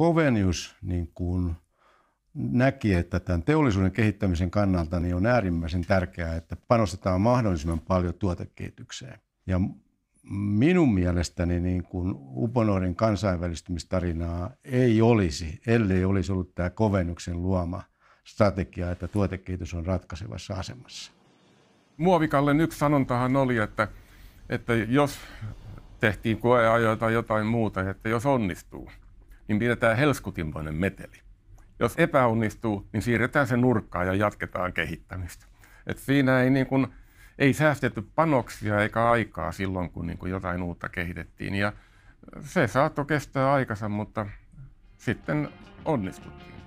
Kovenius niin kuin näki, että tämän teollisuuden kehittämisen kannalta niin on äärimmäisen tärkeää, että panostetaan mahdollisimman paljon tuotekehitykseen. Ja minun mielestäni niin kuin Uponoiden kansainvälistymistarinaa ei olisi, ellei olisi ollut tämä kovennuksen luoma strategia, että tuotekehitys on ratkaisevassa asemassa. Muovikallen yksi sanontahan oli, että, että jos tehtiin koeajoja tai jotain muuta, että jos onnistuu, niin pidetään helskutinmoinen meteli. Jos epäonnistuu, niin siirretään se nurkkaan ja jatketaan kehittämistä. Et siinä ei, niin kun, ei säästetty panoksia eikä aikaa silloin, kun niin kun jotain uutta kehitettiin. Ja se saattoi kestää aikansa, mutta sitten onnistuttiin.